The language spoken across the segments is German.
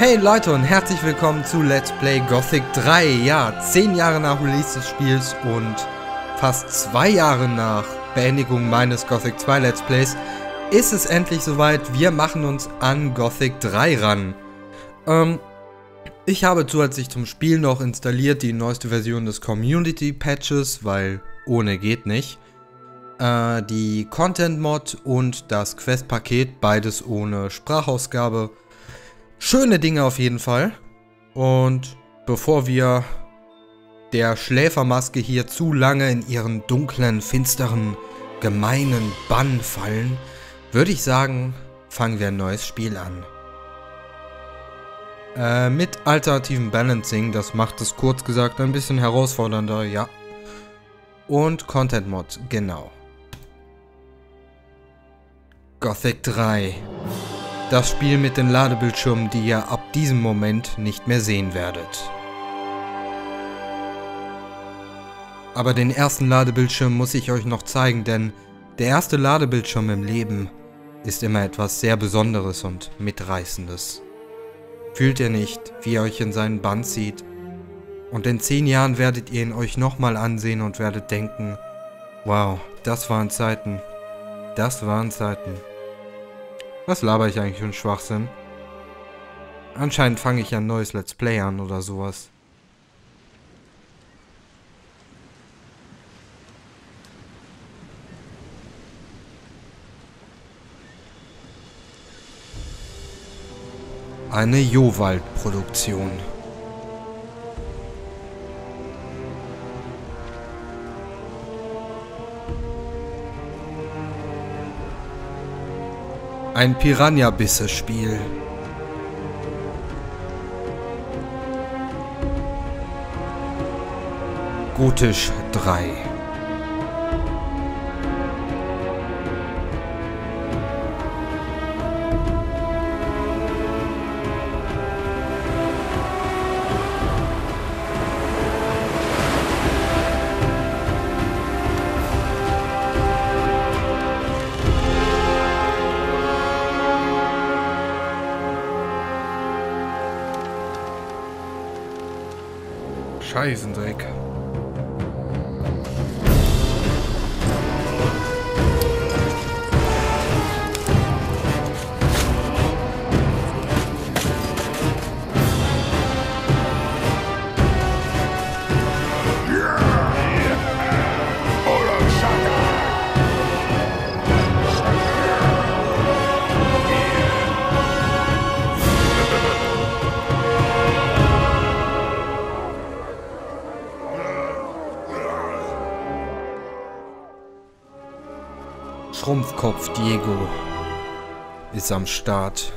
Hey Leute und herzlich willkommen zu Let's Play Gothic 3. Ja, 10 Jahre nach Release des Spiels und fast 2 Jahre nach Beendigung meines Gothic 2 Let's Plays ist es endlich soweit. Wir machen uns an Gothic 3 ran. Ähm, ich habe zusätzlich zum Spiel noch installiert die neueste Version des Community Patches, weil ohne geht nicht. Äh, die Content Mod und das Quest Paket, beides ohne Sprachausgabe. Schöne Dinge auf jeden Fall. Und bevor wir der Schläfermaske hier zu lange in ihren dunklen, finsteren, gemeinen Bann fallen, würde ich sagen, fangen wir ein neues Spiel an. Äh, mit alternativen Balancing, das macht es kurz gesagt ein bisschen herausfordernder, ja. Und Content Mod, genau. Gothic 3. Das Spiel mit den Ladebildschirmen, die ihr ab diesem Moment nicht mehr sehen werdet. Aber den ersten Ladebildschirm muss ich euch noch zeigen, denn der erste Ladebildschirm im Leben ist immer etwas sehr Besonderes und Mitreißendes. Fühlt ihr nicht, wie er euch in seinen Band zieht? Und in zehn Jahren werdet ihr ihn euch nochmal ansehen und werdet denken, wow, das waren Zeiten. Das waren Zeiten. Was laber ich eigentlich für einen Schwachsinn? Anscheinend fange ich ein neues Let's Play an oder sowas. Eine Jowald-Produktion. Ein Piranha-Bisse-Spiel. Gotisch 3. Scheißendreck. Schrumpfkopf Diego ist am Start.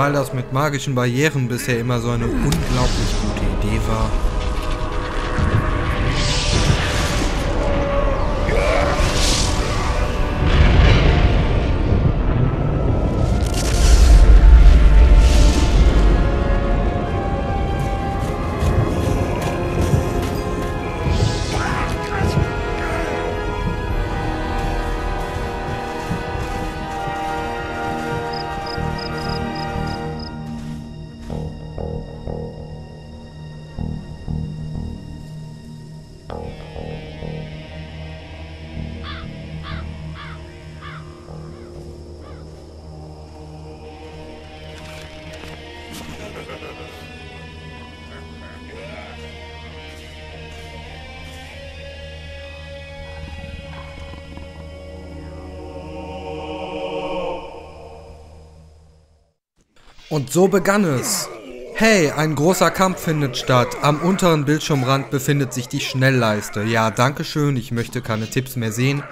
Weil das mit magischen Barrieren bisher immer so eine unglaublich gute Idee war, Und so begann es. Hey, ein großer Kampf findet statt. Am unteren Bildschirmrand befindet sich die Schnellleiste. Ja, danke schön, ich möchte keine Tipps mehr sehen.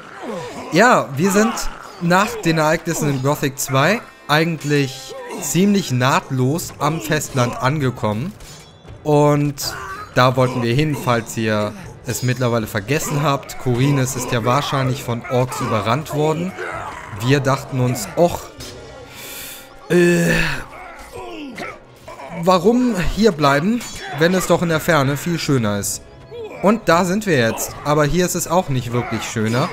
Ja, wir sind nach den Ereignissen in Gothic 2 eigentlich ziemlich nahtlos am Festland angekommen. Und da wollten wir hin, falls ihr es mittlerweile vergessen habt. Korines ist ja wahrscheinlich von Orks überrannt worden. Wir dachten uns, och, äh, warum hier bleiben, wenn es doch in der Ferne viel schöner ist? Und da sind wir jetzt. Aber hier ist es auch nicht wirklich schöner.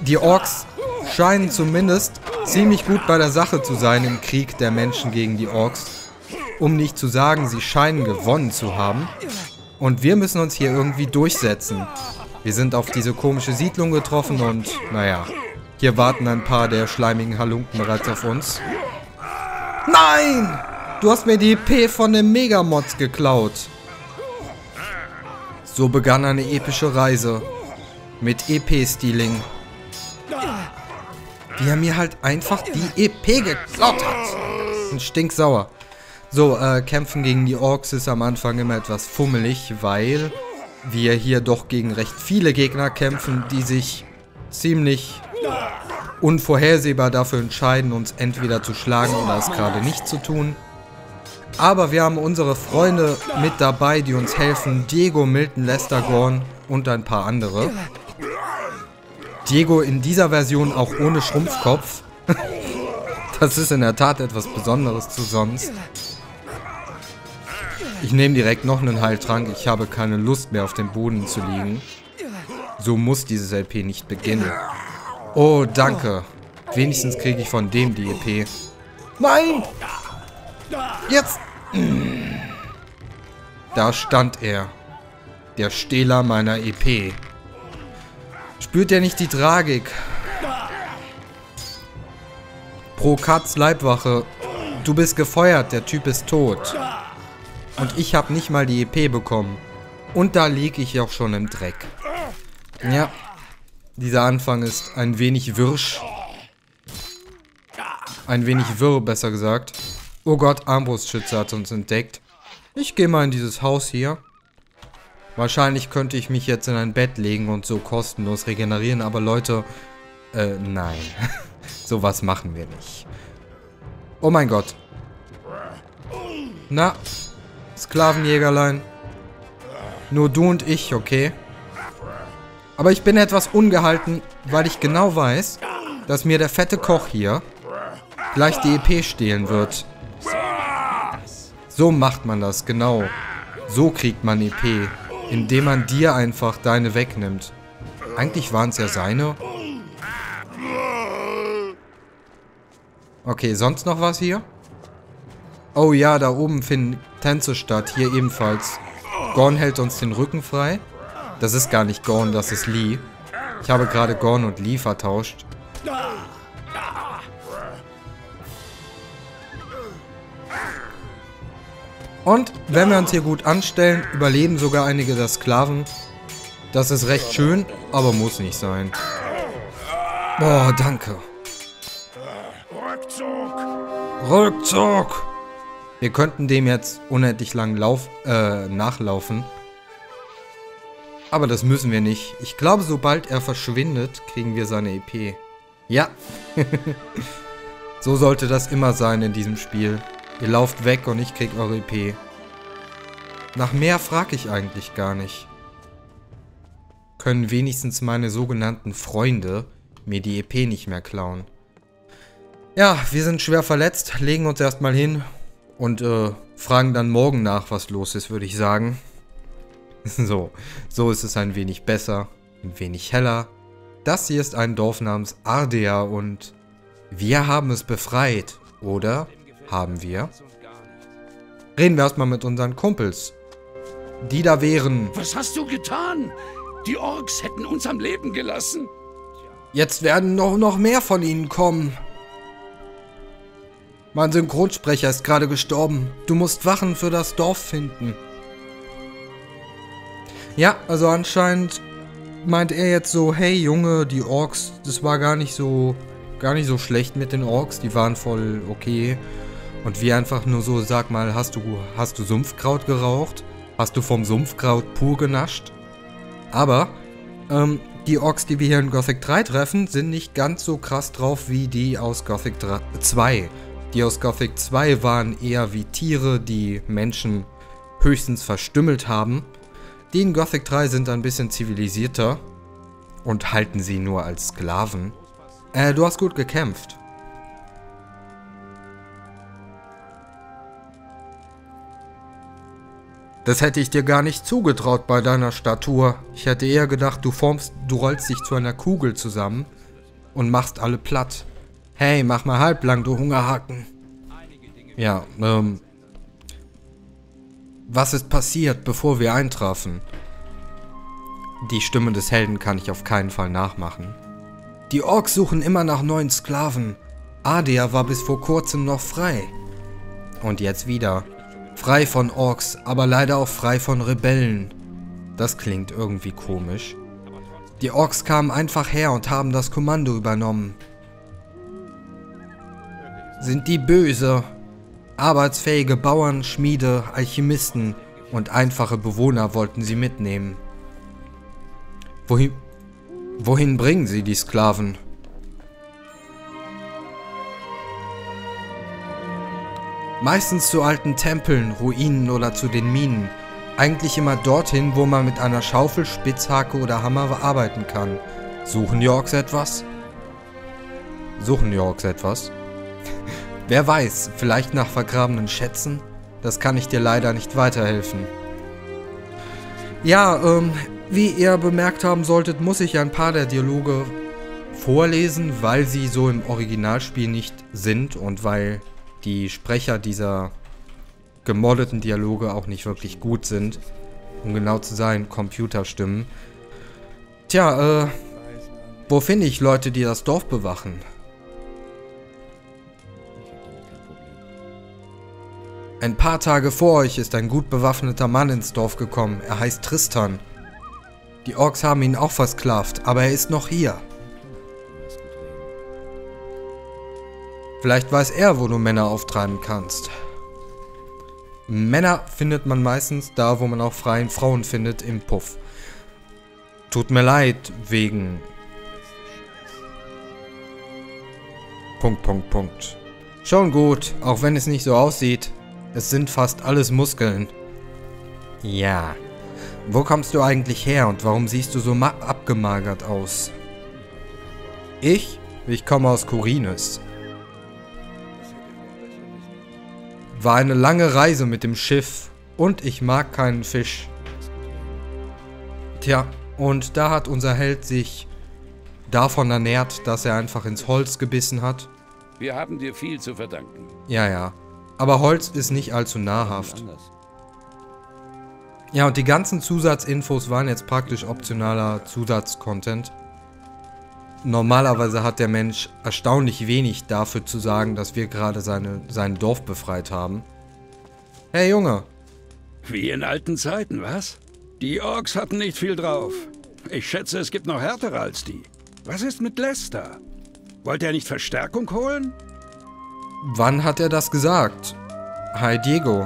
Die Orks scheinen zumindest ziemlich gut bei der Sache zu sein im Krieg der Menschen gegen die Orks. Um nicht zu sagen, sie scheinen gewonnen zu haben. Und wir müssen uns hier irgendwie durchsetzen. Wir sind auf diese komische Siedlung getroffen und, naja, hier warten ein paar der schleimigen Halunken bereits auf uns. Nein! Du hast mir die EP von dem Megamods geklaut. So begann eine epische Reise. Mit EP-Stealing. Wie er mir halt einfach die EP geklaut hat. Ein stinksauer. So, äh, kämpfen gegen die Orks ist am Anfang immer etwas fummelig, weil wir hier doch gegen recht viele Gegner kämpfen, die sich ziemlich unvorhersehbar dafür entscheiden, uns entweder zu schlagen oder es gerade nicht zu tun. Aber wir haben unsere Freunde mit dabei, die uns helfen. Diego, Milton, Lester, Gorn und ein paar andere. Diego in dieser Version auch ohne Schrumpfkopf. das ist in der Tat etwas Besonderes zu sonst. Ich nehme direkt noch einen Heiltrank. Ich habe keine Lust mehr auf dem Boden zu liegen. So muss dieses LP nicht beginnen. Oh, danke. Wenigstens kriege ich von dem die EP. Nein! Jetzt! Da stand er. Der Stehler meiner EP. Spürt er nicht die Tragik? Pro Katz Leibwache. Du bist gefeuert, der Typ ist tot. Und ich habe nicht mal die EP bekommen. Und da liege ich auch schon im Dreck. Ja, dieser Anfang ist ein wenig wirsch. Ein wenig wirr, besser gesagt. Oh Gott, Armbrustschütze hat uns entdeckt. Ich gehe mal in dieses Haus hier. Wahrscheinlich könnte ich mich jetzt in ein Bett legen und so kostenlos regenerieren, aber Leute, äh, nein. Sowas machen wir nicht. Oh mein Gott. Na, Sklavenjägerlein. Nur du und ich, okay? Aber ich bin etwas ungehalten, weil ich genau weiß, dass mir der fette Koch hier gleich die EP stehlen wird. So macht man das, genau. So kriegt man EP, indem man dir einfach deine wegnimmt. Eigentlich waren es ja seine. Okay, sonst noch was hier? Oh ja, da oben finden Tänze statt. Hier ebenfalls. Gorn hält uns den Rücken frei. Das ist gar nicht Gorn, das ist Lee. Ich habe gerade Gorn und Lee vertauscht. Und wenn wir uns hier gut anstellen, überleben sogar einige der Sklaven. Das ist recht schön, aber muss nicht sein. Boah, danke. Rückzug! Rückzug! Wir könnten dem jetzt unendlich lang lauf, äh, nachlaufen. Aber das müssen wir nicht. Ich glaube, sobald er verschwindet, kriegen wir seine EP. Ja. so sollte das immer sein in diesem Spiel. Ihr lauft weg und ich krieg eure EP. Nach mehr frage ich eigentlich gar nicht. Können wenigstens meine sogenannten Freunde mir die EP nicht mehr klauen. Ja, wir sind schwer verletzt, legen uns erstmal hin und äh, fragen dann morgen nach, was los ist, würde ich sagen. So, so ist es ein wenig besser, ein wenig heller. Das hier ist ein Dorf namens Ardea und wir haben es befreit, oder? Haben wir? Reden wir erstmal mit unseren Kumpels. Die da wären... Was hast du getan? Die Orks hätten uns am Leben gelassen. Jetzt werden noch, noch mehr von ihnen kommen. Mein Synchronsprecher ist gerade gestorben. Du musst Wachen für das Dorf finden. Ja, also anscheinend meint er jetzt so, hey Junge, die Orks, das war gar nicht so, gar nicht so schlecht mit den Orks, die waren voll okay. Und wie einfach nur so, sag mal, hast du, hast du Sumpfkraut geraucht? Hast du vom Sumpfkraut pur genascht? Aber ähm, die Orks, die wir hier in Gothic 3 treffen, sind nicht ganz so krass drauf wie die aus Gothic 2. Die aus Gothic 2 waren eher wie Tiere, die Menschen höchstens verstümmelt haben. Die in Gothic 3 sind ein bisschen zivilisierter und halten sie nur als Sklaven. Äh, du hast gut gekämpft. Das hätte ich dir gar nicht zugetraut bei deiner Statur. Ich hätte eher gedacht, du formst, du rollst dich zu einer Kugel zusammen und machst alle platt. Hey, mach mal halblang, du Hungerhaken. Ja, ähm... Was ist passiert, bevor wir eintrafen? Die Stimme des Helden kann ich auf keinen Fall nachmachen. Die Orks suchen immer nach neuen Sklaven. Adia war bis vor kurzem noch frei. Und jetzt wieder. Frei von Orks, aber leider auch frei von Rebellen. Das klingt irgendwie komisch. Die Orks kamen einfach her und haben das Kommando übernommen. Sind die böse? Arbeitsfähige Bauern, Schmiede, Alchemisten und einfache Bewohner wollten sie mitnehmen. Wohin, wohin bringen sie die Sklaven? Meistens zu alten Tempeln, Ruinen oder zu den Minen. Eigentlich immer dorthin, wo man mit einer Schaufel, Spitzhacke oder Hammer arbeiten kann. Suchen die Orks etwas? Suchen die Orks etwas? Wer weiß, vielleicht nach vergrabenen Schätzen? Das kann ich dir leider nicht weiterhelfen. Ja, ähm, wie ihr bemerkt haben solltet, muss ich ein paar der Dialoge vorlesen, weil sie so im Originalspiel nicht sind und weil die Sprecher dieser gemoddeten Dialoge auch nicht wirklich gut sind. Um genau zu sein, Computerstimmen. Tja, äh, wo finde ich Leute, die das Dorf bewachen? Ein paar Tage vor euch ist ein gut bewaffneter Mann ins Dorf gekommen. Er heißt Tristan. Die Orks haben ihn auch versklavt, aber er ist noch hier. Vielleicht weiß er, wo du Männer auftreiben kannst. Männer findet man meistens da, wo man auch freien Frauen findet, im Puff. Tut mir leid, wegen... Punkt, Punkt, Punkt. Schon gut, auch wenn es nicht so aussieht. Es sind fast alles Muskeln. Ja. Wo kommst du eigentlich her und warum siehst du so abgemagert aus? Ich? Ich komme aus Kurines. War eine lange Reise mit dem Schiff und ich mag keinen Fisch. Tja, und da hat unser Held sich davon ernährt, dass er einfach ins Holz gebissen hat. Wir haben dir viel zu verdanken. Ja, ja. Aber Holz ist nicht allzu nahrhaft. Ja, und die ganzen Zusatzinfos waren jetzt praktisch optionaler Zusatzcontent. Normalerweise hat der Mensch erstaunlich wenig dafür zu sagen, dass wir gerade seine, sein Dorf befreit haben. Hey Junge. Wie in alten Zeiten, was? Die Orks hatten nicht viel drauf. Ich schätze, es gibt noch härtere als die. Was ist mit Lester? Wollt er nicht Verstärkung holen? Wann hat er das gesagt? Hi Diego.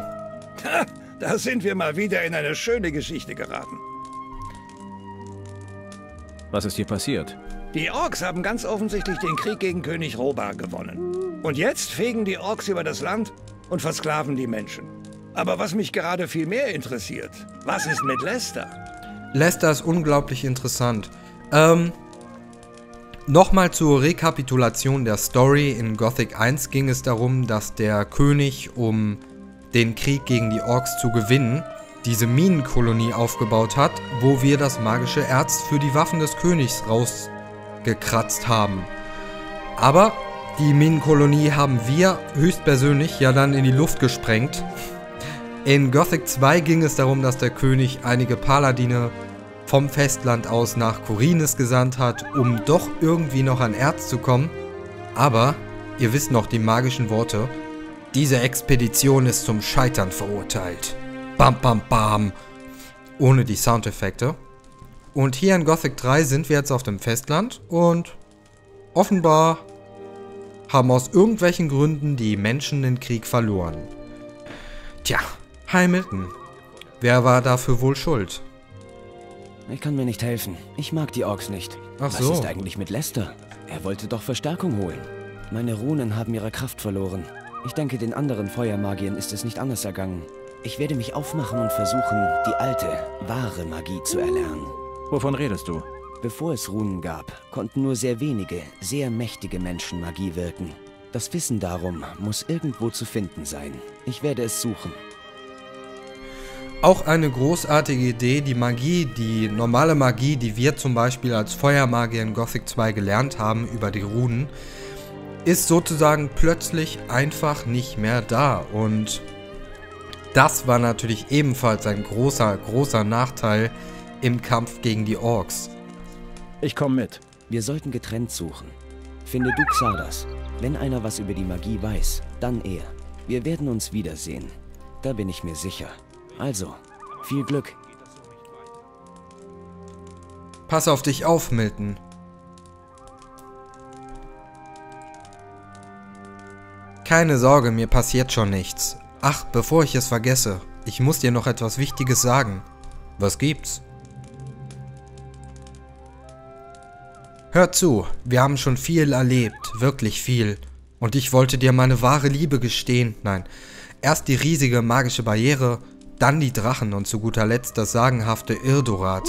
Ha, da sind wir mal wieder in eine schöne Geschichte geraten. Was ist hier passiert? Die Orks haben ganz offensichtlich den Krieg gegen König Robar gewonnen. Und jetzt fegen die Orks über das Land und versklaven die Menschen. Aber was mich gerade viel mehr interessiert, was ist mit Lester? Lester ist unglaublich interessant. Ähm, Nochmal zur Rekapitulation der Story. In Gothic 1 ging es darum, dass der König, um den Krieg gegen die Orks zu gewinnen, diese Minenkolonie aufgebaut hat, wo wir das magische Erz für die Waffen des Königs raus gekratzt haben. Aber die Minenkolonie haben wir höchstpersönlich ja dann in die Luft gesprengt. In Gothic 2 ging es darum, dass der König einige Paladine vom Festland aus nach Korines gesandt hat, um doch irgendwie noch an Erz zu kommen. Aber, ihr wisst noch die magischen Worte, diese Expedition ist zum Scheitern verurteilt. Bam, bam, bam. Ohne die Soundeffekte. Und hier in Gothic 3 sind wir jetzt auf dem Festland und offenbar haben aus irgendwelchen Gründen die Menschen den Krieg verloren. Tja, Hamilton. Wer war dafür wohl schuld? Ich kann mir nicht helfen. Ich mag die Orks nicht. Ach Was so. ist eigentlich mit Lester? Er wollte doch Verstärkung holen. Meine Runen haben ihre Kraft verloren. Ich denke, den anderen Feuermagiern ist es nicht anders ergangen. Ich werde mich aufmachen und versuchen, die alte, wahre Magie zu erlernen. Wovon redest du? Bevor es Runen gab, konnten nur sehr wenige, sehr mächtige Menschen Magie wirken. Das Wissen darum muss irgendwo zu finden sein. Ich werde es suchen. Auch eine großartige Idee, die Magie, die normale Magie, die wir zum Beispiel als Feuermagier in Gothic 2 gelernt haben über die Runen, ist sozusagen plötzlich einfach nicht mehr da. Und das war natürlich ebenfalls ein großer, großer Nachteil im Kampf gegen die Orks. Ich komme mit. Wir sollten getrennt suchen. Finde du Xardas. Wenn einer was über die Magie weiß, dann er. Wir werden uns wiedersehen. Da bin ich mir sicher. Also, viel Glück. Pass auf dich auf, Milton. Keine Sorge, mir passiert schon nichts. Ach, bevor ich es vergesse, ich muss dir noch etwas Wichtiges sagen. Was gibt's? Hör zu, wir haben schon viel erlebt, wirklich viel. Und ich wollte dir meine wahre Liebe gestehen. Nein, erst die riesige magische Barriere, dann die Drachen und zu guter Letzt das sagenhafte Irdorat.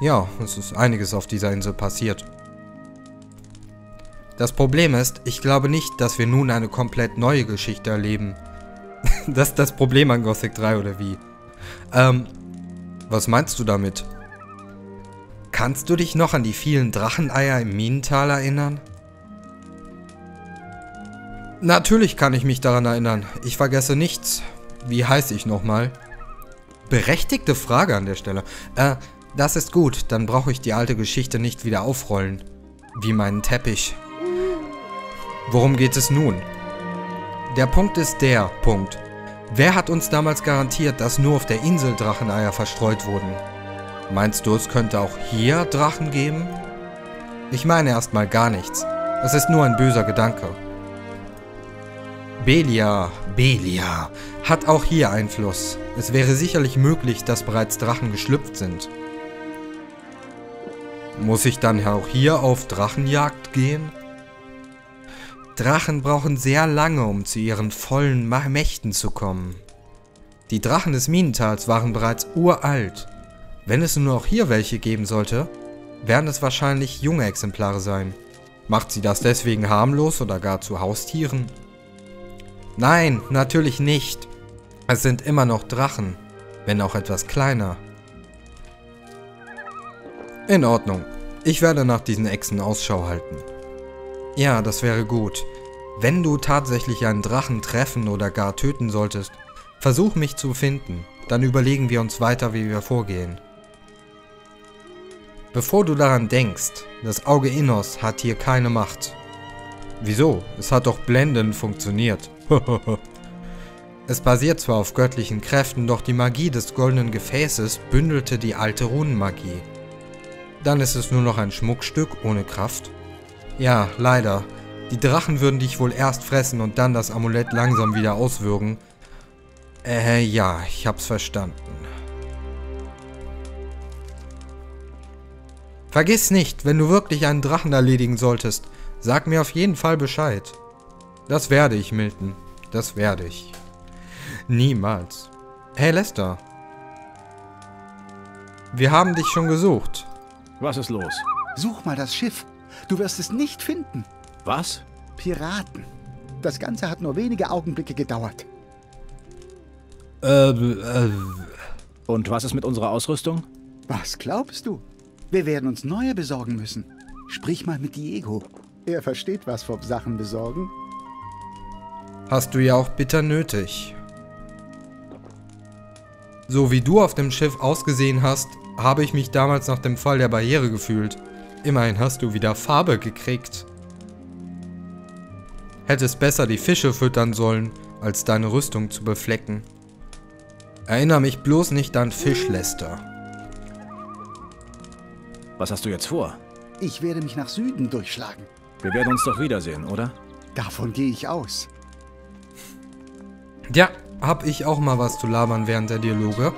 Ja, es ist einiges auf dieser Insel passiert. Das Problem ist, ich glaube nicht, dass wir nun eine komplett neue Geschichte erleben. Das ist das Problem an Gothic 3 oder wie? Ähm, was meinst du damit? Kannst du dich noch an die vielen Dracheneier im Minental erinnern? Natürlich kann ich mich daran erinnern. Ich vergesse nichts. Wie heiße ich nochmal? Berechtigte Frage an der Stelle. Äh, das ist gut. Dann brauche ich die alte Geschichte nicht wieder aufrollen. Wie meinen Teppich. Worum geht es nun? Der Punkt ist der Punkt. Wer hat uns damals garantiert, dass nur auf der Insel Dracheneier verstreut wurden? Meinst du, es könnte auch hier Drachen geben? Ich meine erstmal gar nichts. Es ist nur ein böser Gedanke. Belia, Belia, hat auch hier Einfluss. Es wäre sicherlich möglich, dass bereits Drachen geschlüpft sind. Muss ich dann auch hier auf Drachenjagd gehen? Drachen brauchen sehr lange, um zu ihren vollen Mächten zu kommen. Die Drachen des Minentals waren bereits uralt. Wenn es nur auch hier welche geben sollte, werden es wahrscheinlich junge Exemplare sein. Macht sie das deswegen harmlos oder gar zu Haustieren? Nein, natürlich nicht. Es sind immer noch Drachen, wenn auch etwas kleiner. In Ordnung. Ich werde nach diesen Echsen Ausschau halten. Ja, das wäre gut. Wenn du tatsächlich einen Drachen treffen oder gar töten solltest, versuch mich zu finden. Dann überlegen wir uns weiter, wie wir vorgehen. Bevor du daran denkst, das Auge Innos hat hier keine Macht. Wieso? Es hat doch blendend funktioniert. es basiert zwar auf göttlichen Kräften, doch die Magie des goldenen Gefäßes bündelte die alte Runenmagie. Dann ist es nur noch ein Schmuckstück ohne Kraft. Ja, leider. Die Drachen würden dich wohl erst fressen und dann das Amulett langsam wieder auswürgen. Äh, ja, ich hab's verstanden. Vergiss nicht, wenn du wirklich einen Drachen erledigen solltest, sag mir auf jeden Fall Bescheid. Das werde ich, Milton. Das werde ich. Niemals. Hey Lester. Wir haben dich schon gesucht. Was ist los? Such mal das Schiff. Du wirst es nicht finden. Was? Piraten. Das Ganze hat nur wenige Augenblicke gedauert. Äh, äh, Und was ist mit unserer Ausrüstung? Was glaubst du? Wir werden uns neue besorgen müssen. Sprich mal mit Diego. Er versteht was vom Sachen besorgen. hast du ja auch bitter nötig. So wie du auf dem Schiff ausgesehen hast, habe ich mich damals nach dem Fall der Barriere gefühlt. Immerhin hast du wieder Farbe gekriegt. Hättest besser die Fische füttern sollen, als deine Rüstung zu beflecken. Erinnere mich bloß nicht an Fischläster. Was hast du jetzt vor? Ich werde mich nach Süden durchschlagen. Wir werden uns doch wiedersehen, oder? Davon gehe ich aus. Ja, hab ich auch mal was zu labern während der Dialoge.